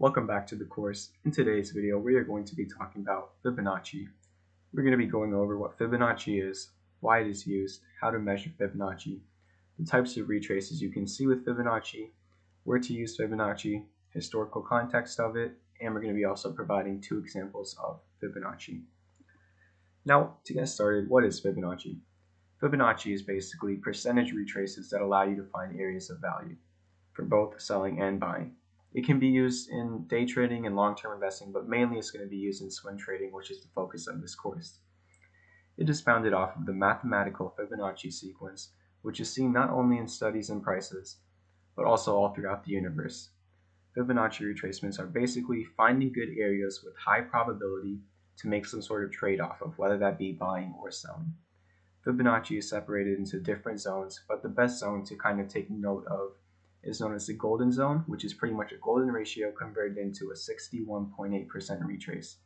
Welcome back to the course. In today's video, we are going to be talking about Fibonacci. We're going to be going over what Fibonacci is, why it is used, how to measure Fibonacci, the types of retraces you can see with Fibonacci, where to use Fibonacci, historical context of it, and we're going to be also providing two examples of Fibonacci. Now, to get started, what is Fibonacci? Fibonacci is basically percentage retraces that allow you to find areas of value for both selling and buying. It can be used in day trading and long-term investing, but mainly it's going to be used in swing trading, which is the focus of this course. It is founded off of the mathematical Fibonacci sequence, which is seen not only in studies and prices, but also all throughout the universe. Fibonacci retracements are basically finding good areas with high probability to make some sort of trade-off of whether that be buying or selling. Fibonacci is separated into different zones, but the best zone to kind of take note of is known as the golden zone, which is pretty much a golden ratio converted into a 61.8% retrace,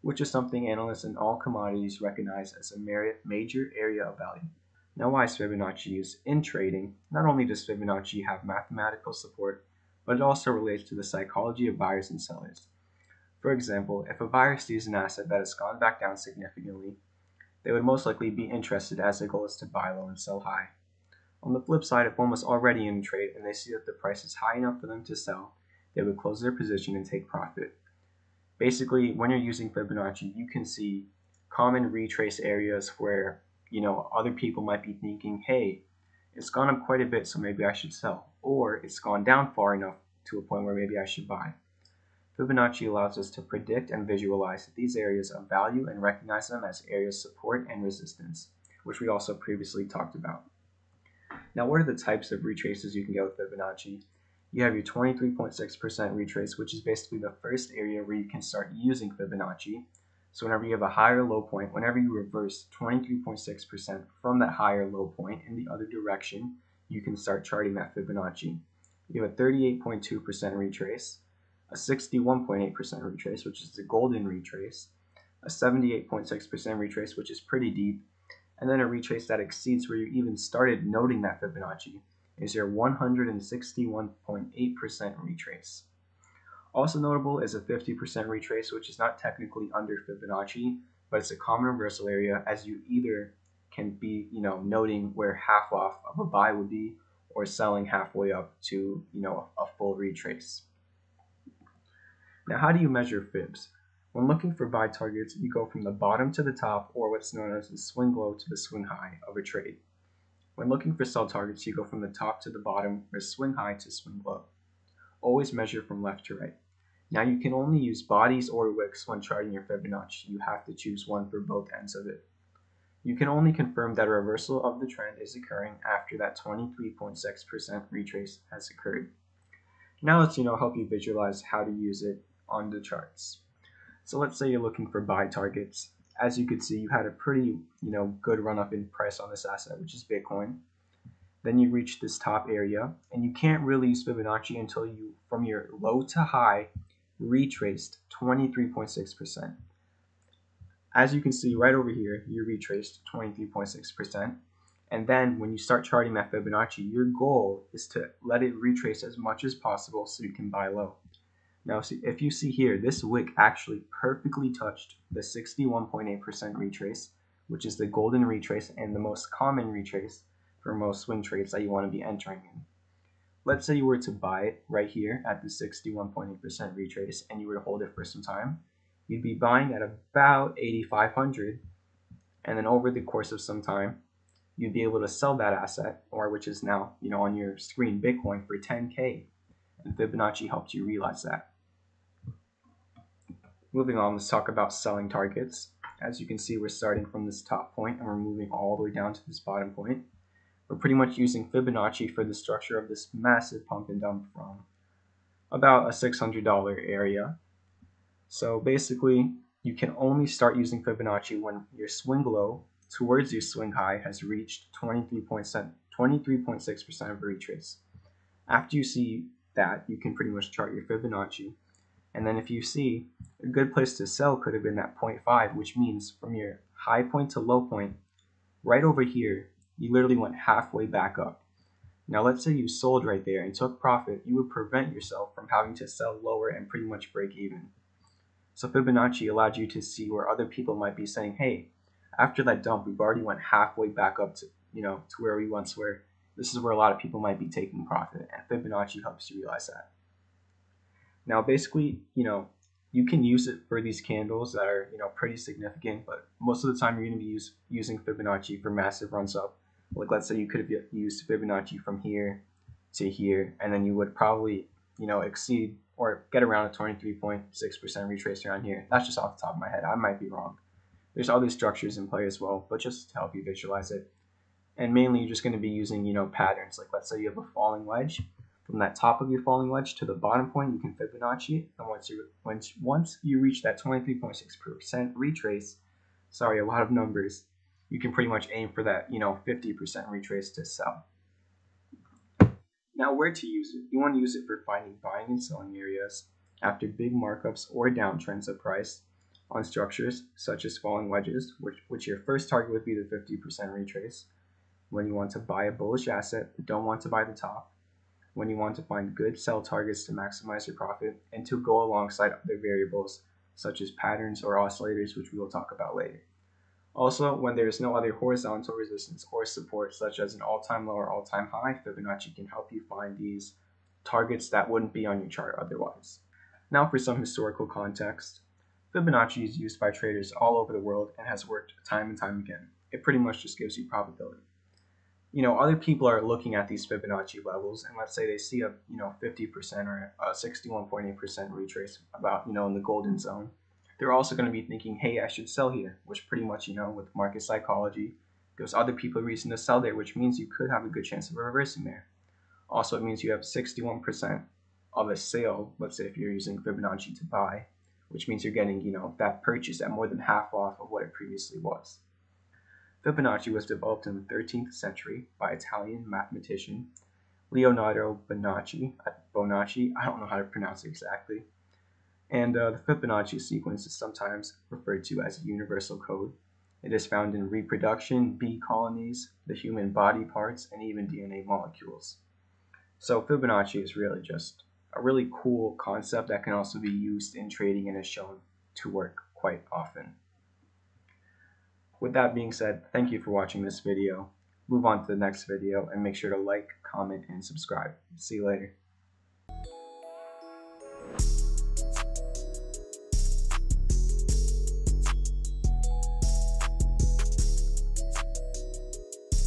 which is something analysts in all commodities recognize as a major area of value. Now why is Fibonacci used in trading? Not only does Fibonacci have mathematical support, but it also relates to the psychology of buyers and sellers. For example, if a buyer sees an asset that has gone back down significantly, they would most likely be interested as their goal is to buy low and sell high. On the flip side, if one was already in trade and they see that the price is high enough for them to sell, they would close their position and take profit. Basically, when you're using Fibonacci, you can see common retrace areas where, you know, other people might be thinking, hey, it's gone up quite a bit, so maybe I should sell. Or it's gone down far enough to a point where maybe I should buy. Fibonacci allows us to predict and visualize these areas of value and recognize them as areas of support and resistance, which we also previously talked about. Now, what are the types of retraces you can get with Fibonacci? You have your 23.6% retrace, which is basically the first area where you can start using Fibonacci. So whenever you have a higher low point, whenever you reverse 23.6% from that higher low point in the other direction, you can start charting that Fibonacci. You have a 38.2% retrace, a 61.8% retrace, which is the golden retrace, a 78.6% retrace, which is pretty deep, and then a retrace that exceeds where you even started noting that Fibonacci is your 161.8% retrace. Also notable is a 50% retrace, which is not technically under Fibonacci, but it's a common reversal area as you either can be, you know, noting where half off of a buy would be or selling halfway up to, you know, a full retrace. Now, how do you measure fibs? When looking for buy targets, you go from the bottom to the top, or what's known as the swing low to the swing high of a trade. When looking for sell targets, you go from the top to the bottom, or swing high to swing low. Always measure from left to right. Now you can only use bodies or wicks when charting your Fibonacci. You have to choose one for both ends of it. You can only confirm that a reversal of the trend is occurring after that 23.6% retrace has occurred. Now let's you know help you visualize how to use it on the charts. So let's say you're looking for buy targets. As you can see, you had a pretty, you know, good run up in price on this asset, which is Bitcoin. Then you reach this top area, and you can't really use Fibonacci until you, from your low to high, retraced 23.6%. As you can see right over here, you retraced 23.6%. And then when you start charting that Fibonacci, your goal is to let it retrace as much as possible so you can buy low. Now, see, if you see here, this wick actually perfectly touched the 61.8% retrace, which is the golden retrace and the most common retrace for most swing trades that you want to be entering in. Let's say you were to buy it right here at the 61.8% retrace and you were to hold it for some time. You'd be buying at about 8,500 and then over the course of some time, you'd be able to sell that asset or which is now, you know, on your screen Bitcoin for 10k and Fibonacci helped you realize that. Moving on, let's talk about selling targets. As you can see, we're starting from this top point and we're moving all the way down to this bottom point. We're pretty much using Fibonacci for the structure of this massive pump and dump from about a $600 area. So basically, you can only start using Fibonacci when your swing low towards your swing high has reached 23.6% of retrace. After you see that, you can pretty much chart your Fibonacci and then if you see, a good place to sell could have been that 0.5, which means from your high point to low point, right over here, you literally went halfway back up. Now let's say you sold right there and took profit, you would prevent yourself from having to sell lower and pretty much break even. So Fibonacci allowed you to see where other people might be saying, hey, after that dump, we've already went halfway back up to, you know, to where we once were. This is where a lot of people might be taking profit, and Fibonacci helps you realize that. Now, basically, you know, you can use it for these candles that are, you know, pretty significant, but most of the time you're going to be use, using Fibonacci for massive runs up. Like, let's say you could have used Fibonacci from here to here, and then you would probably, you know, exceed or get around a 23.6% retrace around here. That's just off the top of my head. I might be wrong. There's other structures in play as well, but just to help you visualize it. And mainly you're just going to be using, you know, patterns. Like let's say you have a falling wedge. From that top of your falling wedge to the bottom point, you can Fibonacci. And once you once once you reach that 23.6% retrace, sorry, a lot of numbers, you can pretty much aim for that, you know, 50% retrace to sell. Now, where to use it? You want to use it for finding buying and selling areas after big markups or downtrends of price on structures such as falling wedges, which, which your first target would be the 50% retrace. When you want to buy a bullish asset but don't want to buy the top. When you want to find good sell targets to maximize your profit and to go alongside other variables such as patterns or oscillators, which we will talk about later. Also, when there is no other horizontal resistance or support, such as an all-time low or all-time high, Fibonacci can help you find these targets that wouldn't be on your chart otherwise. Now for some historical context. Fibonacci is used by traders all over the world and has worked time and time again. It pretty much just gives you probability. You know, other people are looking at these Fibonacci levels, and let's say they see a you know 50% or a 61.8% retrace about you know in the golden zone they're also going to be thinking, hey, I should sell here, which pretty much, you know, with market psychology, gives other people a reason to sell there, which means you could have a good chance of reversing there. Also, it means you have 61% of a sale, let's say if you're using Fibonacci to buy, which means you're getting, you know, that purchase at more than half off of what it previously was. Fibonacci was developed in the 13th century by Italian mathematician Leonardo Bonacci. Bonacci, I don't know how to pronounce it exactly, and uh, the Fibonacci sequence is sometimes referred to as a universal code. It is found in reproduction, bee colonies, the human body parts, and even DNA molecules. So Fibonacci is really just a really cool concept that can also be used in trading and is shown to work quite often. With that being said, thank you for watching this video. Move on to the next video and make sure to like, comment, and subscribe. See you later.